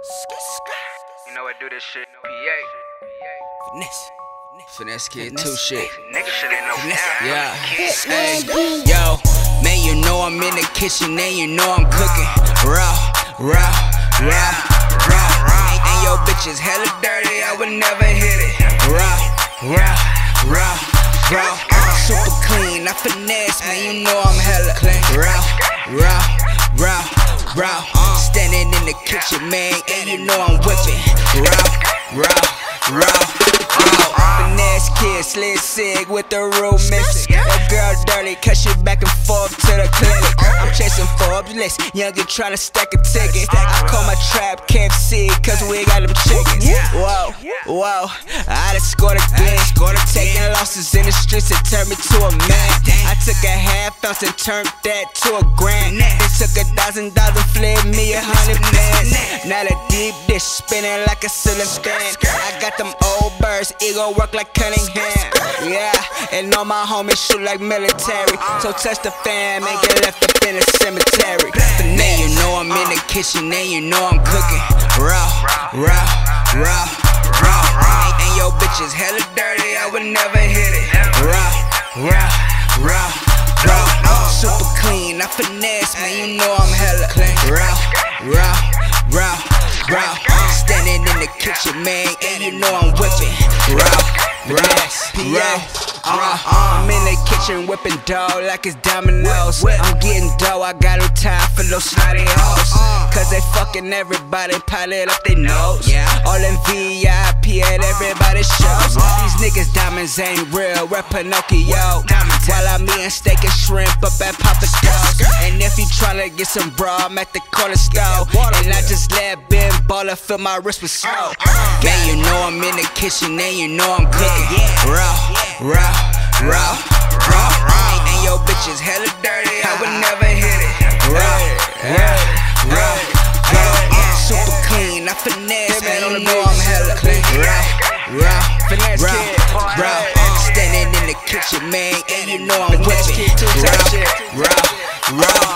You know I do this shit. PA. Finesse. Finesse kid, Finesse. two shit. Nigga shit ain't no Yeah. Hey, yo, man, you know I'm in the kitchen and you know I'm cooking. Raw, raw, raw, raw. And your bitch is hella dirty, I would never hit it. Raw, raw, raw, raw. Uh, super clean, I finesse, man, you know I'm hella clean. Raw, raw, raw, raw. Standing in the kitchen, man, and you know I'm whipping. Raw, raw, raw, raw. Finesse kid, slid sig with the room missing. That girl dirty, cause she back and forth to the clinic. I'm chasing Forbes list, youngin' tryna stack a ticket. I call my trap KFC, cause we got them chickens. Whoa, whoa, I done scored a Losses in the streets, it turned me to a man. I took a half ounce and turned that to a grand. They took a thousand dollars flipped me a hundred bands. Now the deep dish spinning like a ceiling fan. I got them old birds, ego work like Cunningham. Yeah, and all my homies shoot like military. So touch the fam and get left up in the cemetery. But now you know I'm in the kitchen, and you know I'm cooking. Raw, raw, raw, raw. And your bitch is hella dirty, I would never finesse, man, you know I'm hella clean. Raw, raw, raw, raw. Standing in the kitchen, man, and you know I'm whipping. Raw, raw, raw. Uh, I'm in the kitchen whipping dough like it's dominoes. I'm getting dough, I got no time for no snotty hoes. Cause they fucking everybody, pilot up their nose. All in VIP at everybody's shows. These niggas diamonds ain't real, we're Pinocchio. While I'm eating steak and shrimp up at Papa Joe's. And if you tryna get some bra, I'm at the corner store. And I just let Ben Baller fill my wrist with snow. Man, you know I'm in the kitchen and you know I'm cooking. Raw, raw, raw, raw. And your bitch is hella dirty, I finesse. Man, on the ball, I'm hella clean. raw, raw, finesse raw, kid, raw. Standing in the kitchen, man, and you know I'm whipping. Raw, raw, raw.